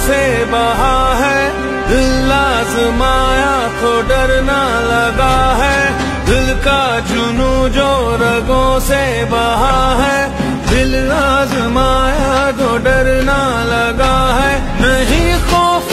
से बहा है। दिल आजमाया तो डरना लगा है। दिल का जुनू जो रगों से बहा है। दिल आजमाया तो डरना लगा है। नहीं खौफ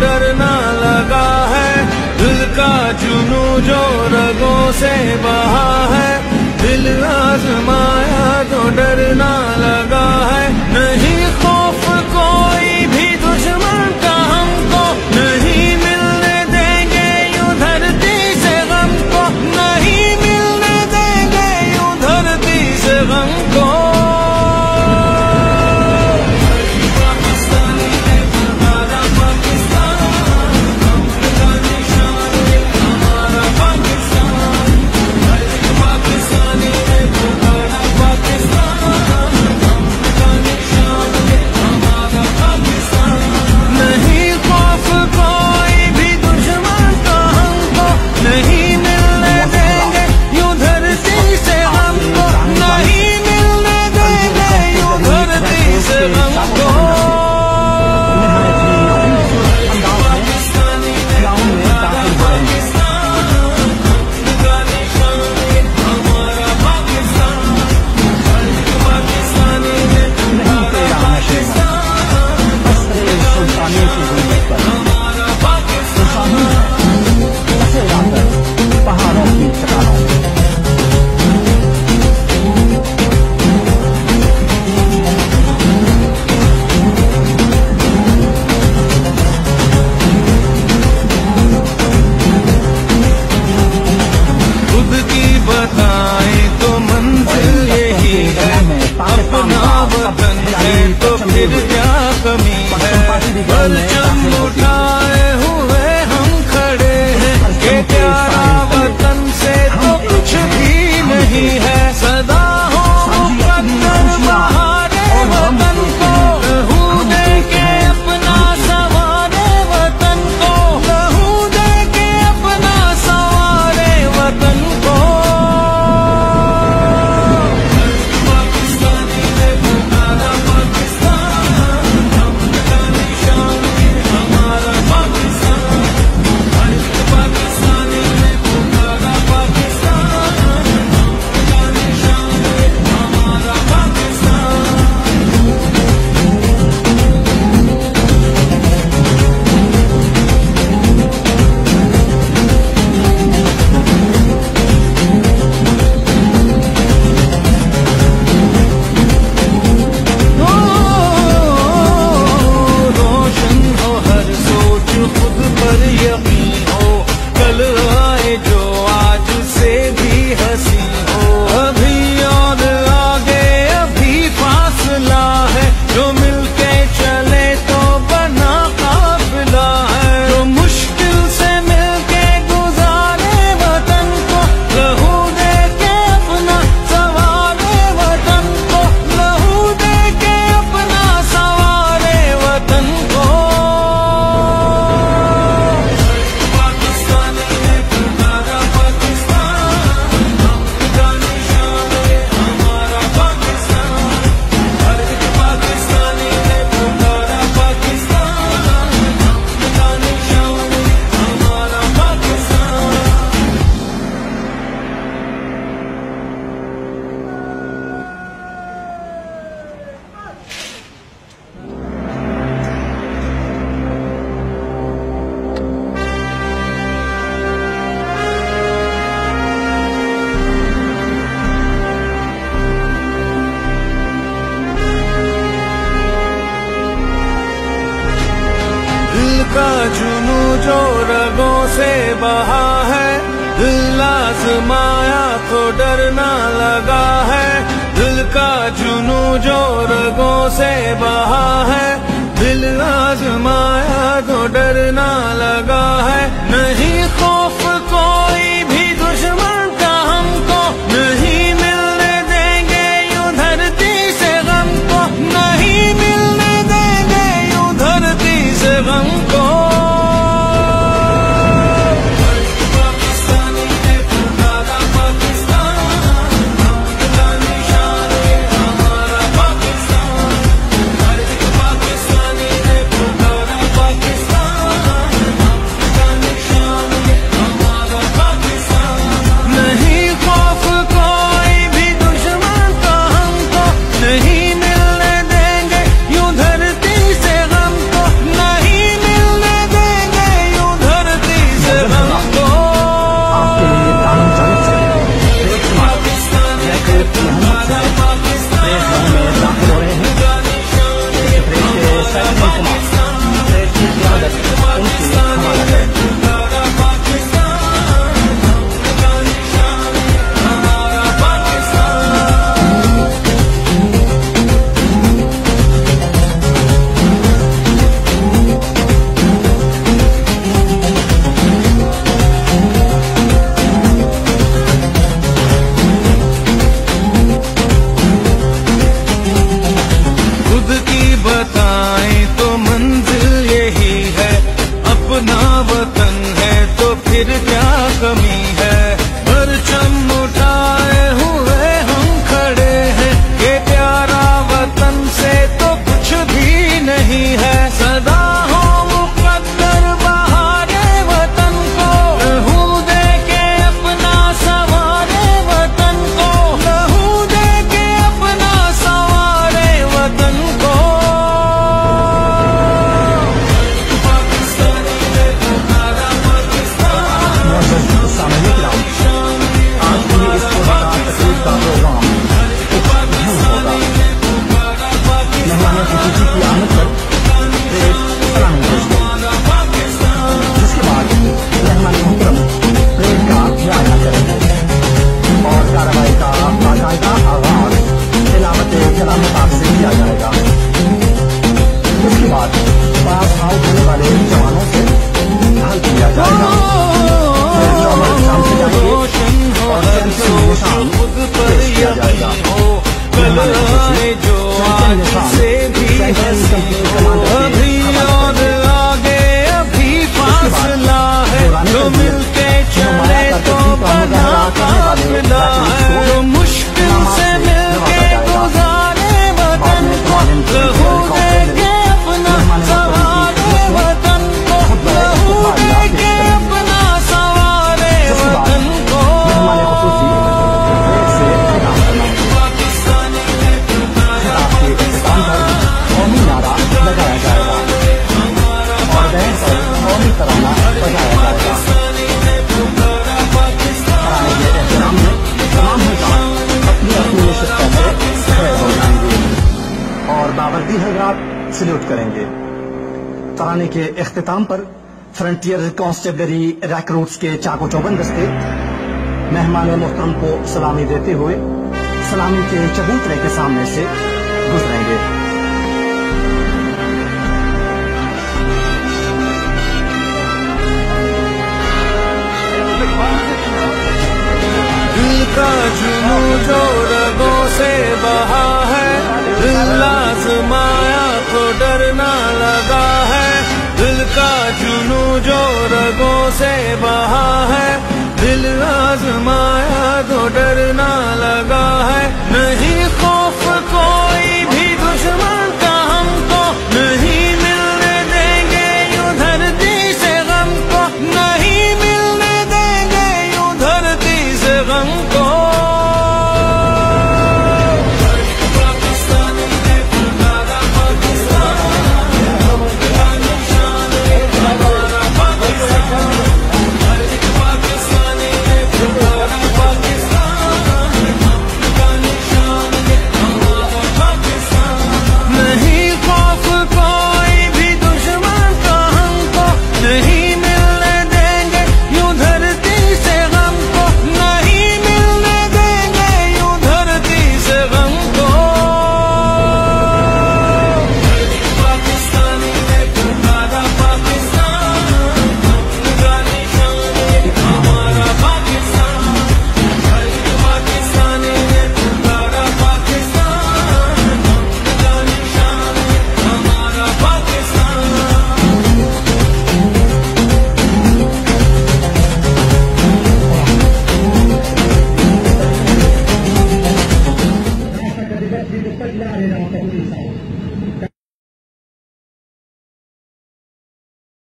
डरना लगा है। दिल का चुनू जो रगों से बहा है। दिल आजमाया तो डरना लगा है। नहीं खौफ कोई भी दुश्मन का हमको। नहीं मिलने देंगे यूँ धरती से गम को। नहीं मिलने देंगे यूँ धरती से गम को। दिल का जुनू जो रगों से बहा है। दिल आजमाया तो डरना लगा है। दिल का जुनू जो रगों से बहा है। दिल आजमाया तो डरना लगा है। नहीं खौफ सल्यूट करेंगे। तराने के अख्ताम पर फ्रंटियर कॉन्स्टेबलरी रैक्रूट्स के चाको चौबंद दस्ते मेहमान मोहतरम को सलामी देते हुए सलामी के चबूतरे के सामने से करना लगा है। दिल का चुनू जो रगों से बहा है। दिल आजमाया तो डरना लगा